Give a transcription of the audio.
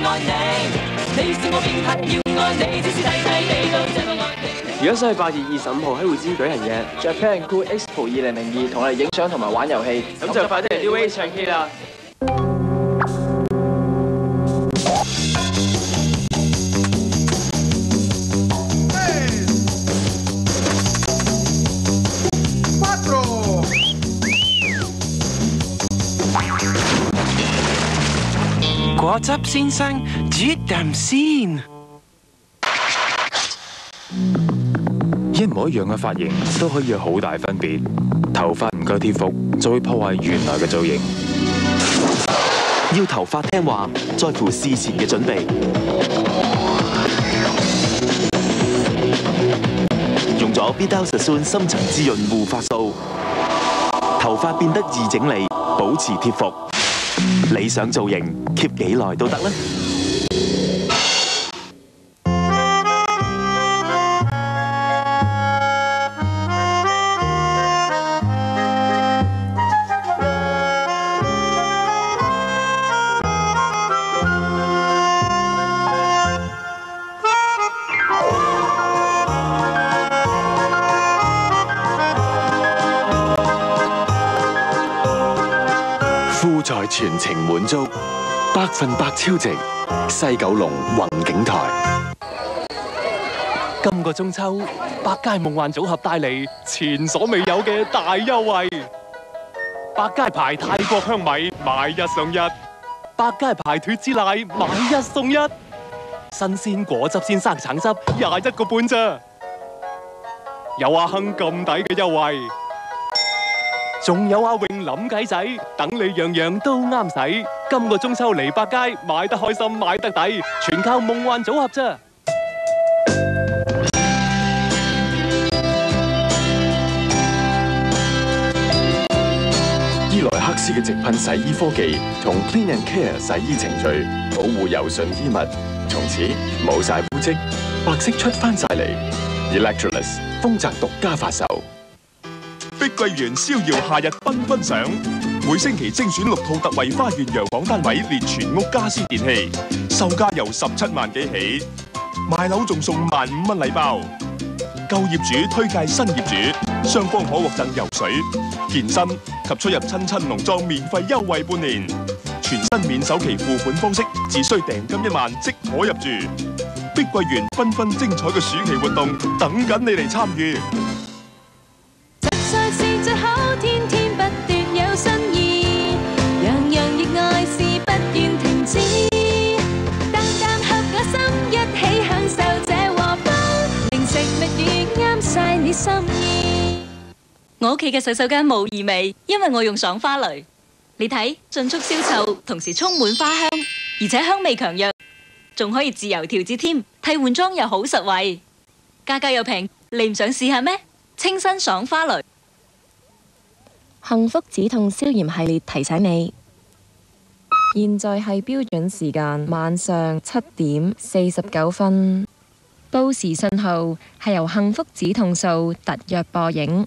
如果想去八月二十五号喺会展举行嘅 Japan Cool Expo 二零零二，同我哋影相同埋玩游戏，咁就快啲嚟 d y 唱 K 啦！果汁先生，煮啖先。一模一样嘅发型都可以有好大分别。头发唔够贴服，就会破坏原来嘅造型。要头发听话，在乎事前嘅准备。用咗 b e l a s l o n 深层滋润护发素，头发变得易整理，保持贴服。理想造型 keep 几耐都得啦。富在全程滿足，百分百超值，西九龙宏景台。今个中秋，百佳梦幻组合带嚟前所未有嘅大优惠。百佳牌泰国香米买一送一，百佳牌脱脂奶买一送一。新鲜果汁先生橙汁廿一个半咋？有阿亨咁抵嘅优惠。仲有阿荣谂计仔，等你样样都啱使。今个中秋嚟百佳，买得开心买得抵，全靠梦幻组合啫。伊莱克斯嘅直喷洗衣科技，同 Clean and Care 洗衣程序，保护柔顺衣物，从此冇晒污渍，白色出翻晒嚟。Electrolux 丰泽独家发售。碧桂园逍遥夏日缤纷赏，每星期精选六套特惠花园洋房单位，连全屋家私电器，售价由十七万几起，买楼仲送万五蚊礼包。旧业主推介新业主，双方可获赠游水、健身及出入亲亲农庄免费优惠半年，全新免首期付款方式，只需订金一万即可入住。碧桂园缤纷精彩嘅暑期活动，等紧你嚟参与。我屋企嘅洗手间冇异味，因为我用爽花蕾。你睇，迅速消臭，同时充满花香，而且香味强弱，仲可以自由调节添。替换装又好实惠，价格又平，你唔想试下咩？清新爽花蕾，幸福止痛消炎系列提醒你，现在系标准时间晚上七点四十九分。報時信號係由幸福止痛素特约播映。